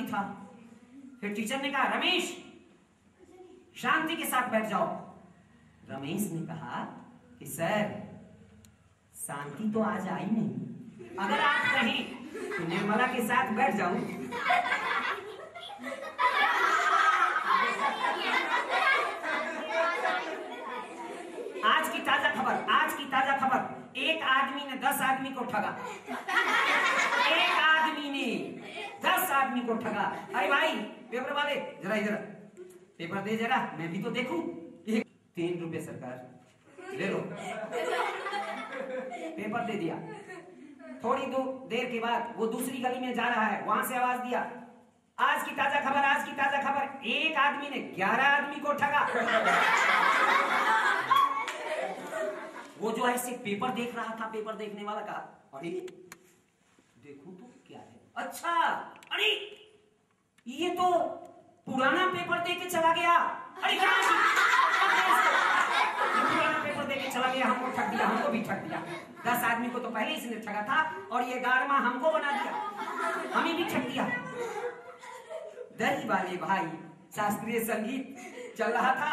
बाकी था। फिर टीचर ने कहा, रमेश, शांति के साथ बैठ जाओ। रमेश ने कहा कि, सर, शांति तो आज आई नहीं। अगर आप कहें तो निर्मला के साथ बैठ जाऊँ। आज की ताज़ा खबर, आज की ताज़ा खबर। एक आदमी ने दस आदमी को ठगा। आदमी को ठगा। अरे भाई, पेपर वाले, जरा इधर। पेपर दे जरा, मैं भी तो देखूँ। तीन रुपए सरकार। ले लो। पेपर दे दिया। थोड़ी दो देर के बाद वो दूसरी गली में जा रहा है। वहाँ से आवाज़ दिया। आज की ताज़ा खबर, आज की ताज़ा खबर। एक आदमी ने ग्यारह आदमी को ठगा। वो जो ऐसे पेपर देख रहा था, पेपर देखने वाला का अरे देखो तो क्या है? अच्छा अरे, ये तो पुराना पेपर दे के चला गया। अरे पुराना पेपर दे के चला गया, हमको ठग दिया, हमको भी ठग दिया। दस आदमी को तो पहले इसने ठगा था, और ये ग्यारहवा हमको बना दिया। हमें भी ठग दिया। दही वाले भाई, शास्त्रीय संगीत चल रहा था,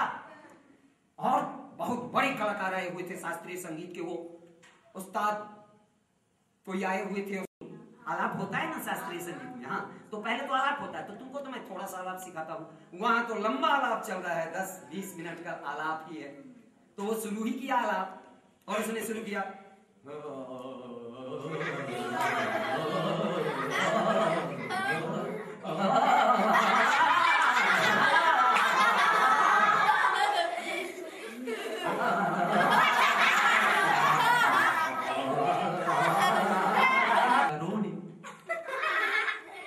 और बहुत बड़े कलाकार आए हुए थे शास्त्रीय संगीत के वो। उस्ताद कोई आए हुए थे आलाप होता है ना शास्त्रीय संगीत में हाँ तो पहले तो आलाप होता है तो तुमको तो मैं थोड़ा सा आलाप सिखाता हूँ। वहाँ तो लंबा आलाप चल रहा है दस बीस मिनट का आलाप ही है। तो वो शुरू ही किया आलाप और उसने शुरू किया। रोने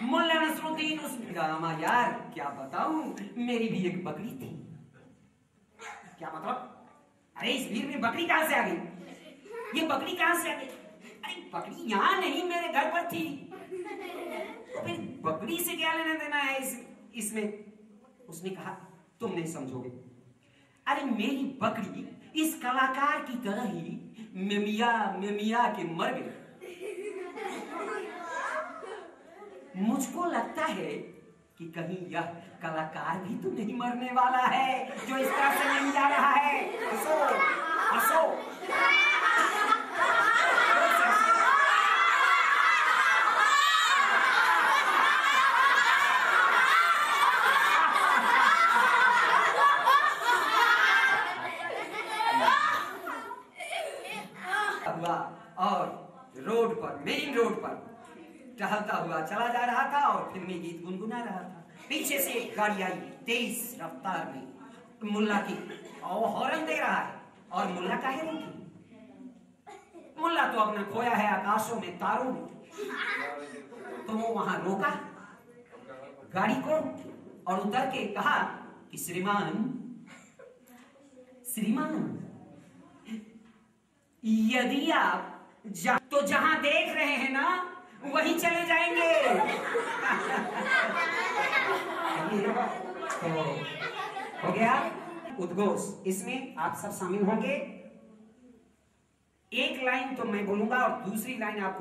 मुल्ला नसरुद्दीन उसने कहा यार, क्या बताऊँ? मेरी भी एक बकरी थी। क्या मतलब? अरे, इस भीड़ में बकरी कहाँ से आ गई? ये बकरी कहाँ से आ गई? अरे, बकरी यहाँ नहीं, मेरे घर पर थी। तो फिर बकरी से क्या लेना देना है इस, इसमें? उसने कहा, तुम नहीं समझोगे। अरे, मेरी बकरी इस कलाकार की तरह ही मेमिया मेमिया के मर गई। मुझको लगता है कि कहीं यह कलाकार भी तो नहीं मरने वाला है, जो इस तरह से नहीं जा रहा है। हंसो हंसो। और रोड पर मेन रोड पर। टहलता हुआ चला जा रहा था और फिल्मी गीत गुनगुना रहा था। पीछे से एक गाड़ी आई तेज रफ्तार में। मुल्ला की और हॉर्न दे रहा है और मुल्ला काहे रोकी मुल्ला तो अपना खोया है आकाशों में तारों में। तो वो वहाँ रोका। गाड़ी को और उतर के कहा कि श्रीमान श्रीमान यदि आप जा, तो जहाँ देख रहे हैं ना वहीं चले जाएँगे। तो हो गया? उद्घोष इसमें आप सब शामिल होंगे। एक लाइन तो मैं बोलूँगा और दूसरी लाइन आपको